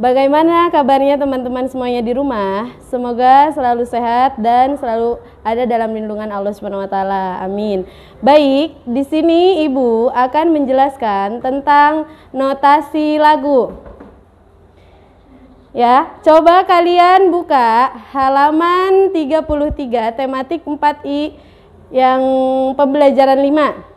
Bagaimana kabarnya teman-teman semuanya di rumah? Semoga selalu sehat dan selalu ada dalam lindungan Allah Subhanahu wa taala. Amin. Baik, di sini Ibu akan menjelaskan tentang notasi lagu. Ya, coba kalian buka halaman 33 tematik 4I yang pembelajaran 5.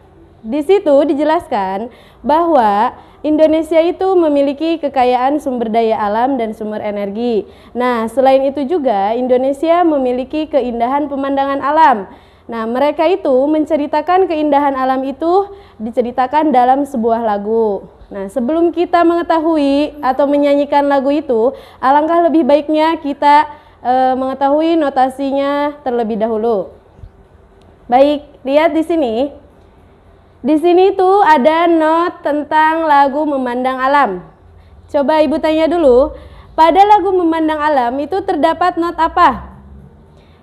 Di situ dijelaskan bahwa Indonesia itu memiliki kekayaan sumber daya alam dan sumber energi. Nah, selain itu juga Indonesia memiliki keindahan pemandangan alam. Nah, mereka itu menceritakan keindahan alam itu diceritakan dalam sebuah lagu. Nah, sebelum kita mengetahui atau menyanyikan lagu itu, alangkah lebih baiknya kita e, mengetahui notasinya terlebih dahulu. Baik, lihat di sini. Di sini tuh ada not tentang lagu Memandang Alam. Coba Ibu tanya dulu, pada lagu Memandang Alam itu terdapat not apa?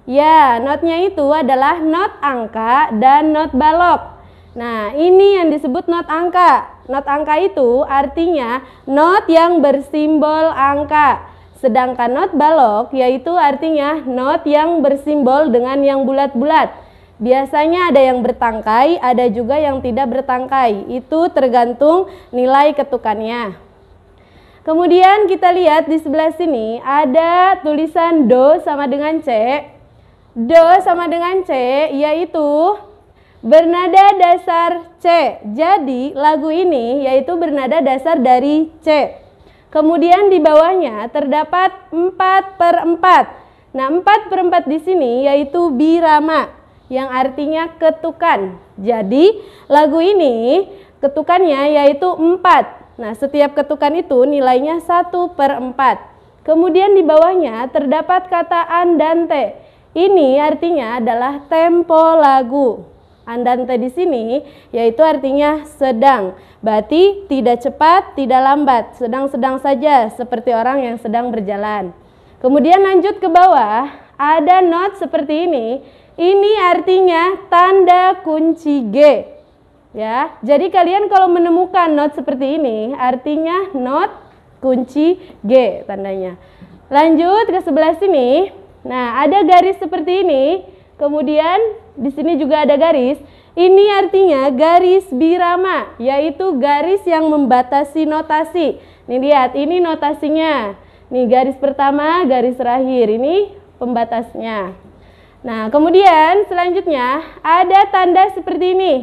Ya, notnya itu adalah not angka dan not balok. Nah, ini yang disebut not angka. Not angka itu artinya not yang bersimbol angka. Sedangkan not balok yaitu artinya not yang bersimbol dengan yang bulat-bulat. Biasanya ada yang bertangkai, ada juga yang tidak bertangkai. Itu tergantung nilai ketukannya. Kemudian kita lihat di sebelah sini ada tulisan do sama dengan C. Do sama dengan C yaitu bernada dasar C. Jadi lagu ini yaitu bernada dasar dari C. Kemudian di bawahnya terdapat 4 per 4. Nah 4 per 4 di sini yaitu birama yang artinya ketukan. Jadi lagu ini ketukannya yaitu 4. Nah setiap ketukan itu nilainya 1 per 4. Kemudian di bawahnya terdapat kata andante. Ini artinya adalah tempo lagu. Andante di sini yaitu artinya sedang. Berarti tidak cepat, tidak lambat, sedang-sedang saja seperti orang yang sedang berjalan. Kemudian lanjut ke bawah, ada not seperti ini ini artinya tanda kunci G. Ya, jadi kalian kalau menemukan not seperti ini, artinya not kunci G tandanya. Lanjut ke sebelah sini. Nah, ada garis seperti ini. Kemudian di sini juga ada garis. Ini artinya garis birama, yaitu garis yang membatasi notasi. Nih lihat, ini notasinya. Nih garis pertama, garis terakhir. Ini pembatasnya. Nah, kemudian selanjutnya ada tanda seperti ini.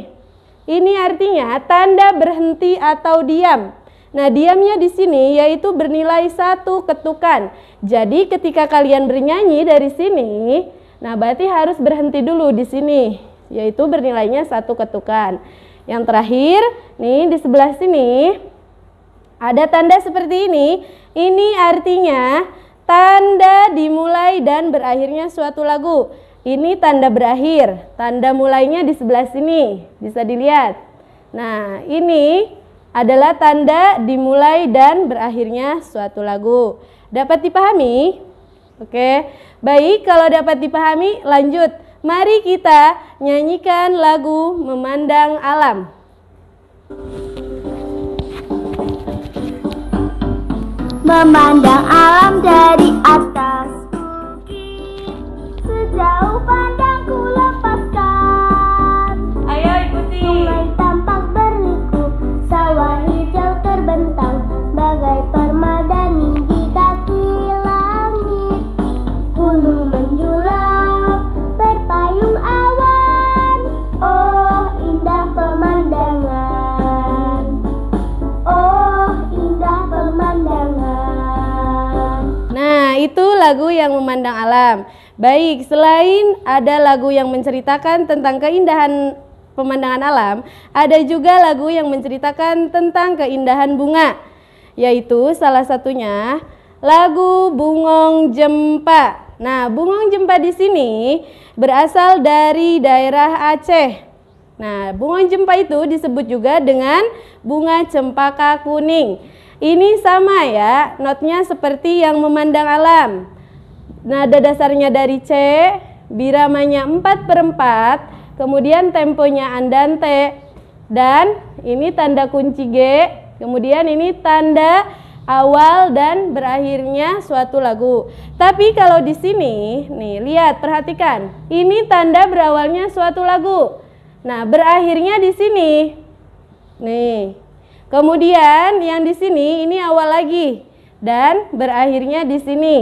Ini artinya tanda berhenti atau diam. Nah, diamnya di sini yaitu bernilai satu ketukan. Jadi, ketika kalian bernyanyi dari sini, nah berarti harus berhenti dulu di sini, yaitu bernilainya satu ketukan. Yang terakhir, nih di sebelah sini ada tanda seperti ini. Ini artinya tanda dimulai dan berakhirnya suatu lagu. Ini tanda berakhir, tanda mulainya di sebelah sini, bisa dilihat. Nah, ini adalah tanda dimulai dan berakhirnya suatu lagu. Dapat dipahami? Oke, baik kalau dapat dipahami, lanjut. Mari kita nyanyikan lagu Memandang Alam. Memandang alam dari atas lagu yang memandang alam. Baik, selain ada lagu yang menceritakan tentang keindahan pemandangan alam, ada juga lagu yang menceritakan tentang keindahan bunga, yaitu salah satunya lagu Bungong Jempa. Nah, Bungong Jempa di sini berasal dari daerah Aceh. Nah, bunga jempa itu disebut juga dengan bunga cempaka kuning. Ini sama ya, notnya seperti yang memandang alam. Nada dasarnya dari C, biramanya 4 per 4, kemudian temponya andante, dan ini tanda kunci G, kemudian ini tanda awal dan berakhirnya suatu lagu. Tapi kalau di sini, nih lihat, perhatikan, ini tanda berawalnya suatu lagu. Nah, berakhirnya di sini. Nih. Kemudian yang di sini ini awal lagi dan berakhirnya di sini.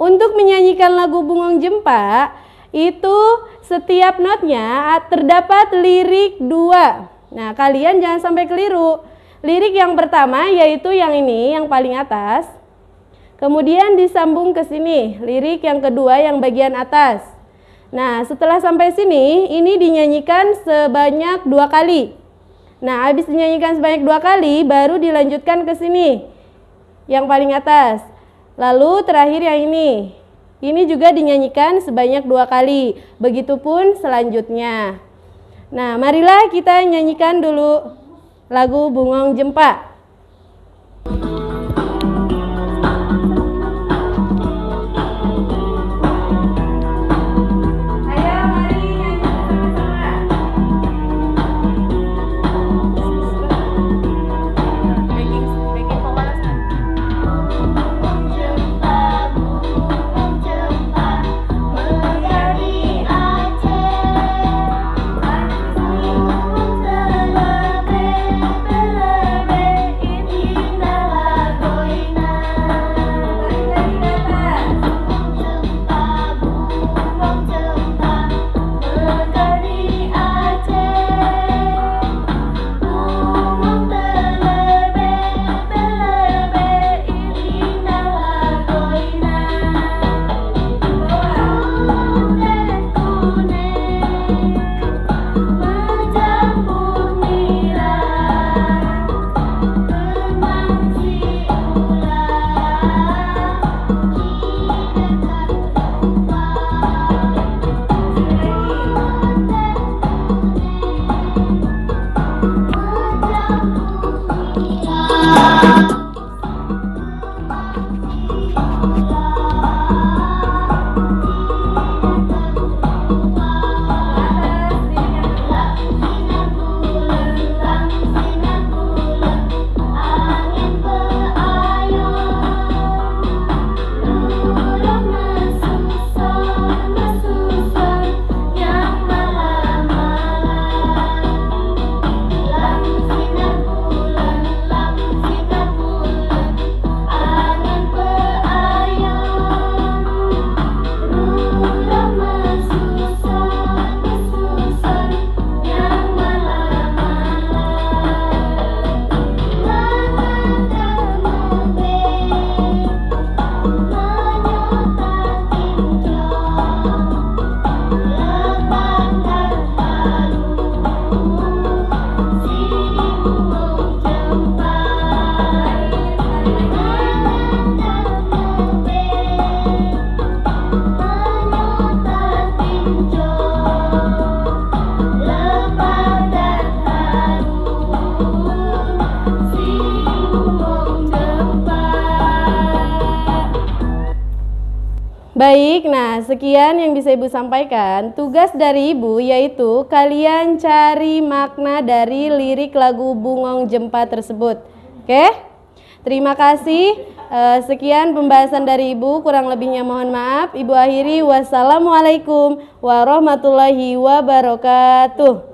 Untuk menyanyikan lagu Bungong Jempa itu setiap notnya terdapat lirik dua. Nah, kalian jangan sampai keliru. Lirik yang pertama yaitu yang ini, yang paling atas. Kemudian disambung ke sini, lirik yang kedua yang bagian atas. Nah, setelah sampai sini, ini dinyanyikan sebanyak dua kali. Nah, habis dinyanyikan sebanyak dua kali, baru dilanjutkan ke sini, yang paling atas. Lalu terakhir yang ini, ini juga dinyanyikan sebanyak dua kali. Begitupun selanjutnya. Nah, marilah kita nyanyikan dulu lagu Bungong Jempa. Baik, nah sekian yang bisa Ibu sampaikan. Tugas dari Ibu yaitu kalian cari makna dari lirik lagu Bungong Jempa tersebut. Oke? Terima kasih. Eh, sekian pembahasan dari Ibu, kurang lebihnya mohon maaf. Ibu akhiri wassalamualaikum warahmatullahi wabarakatuh.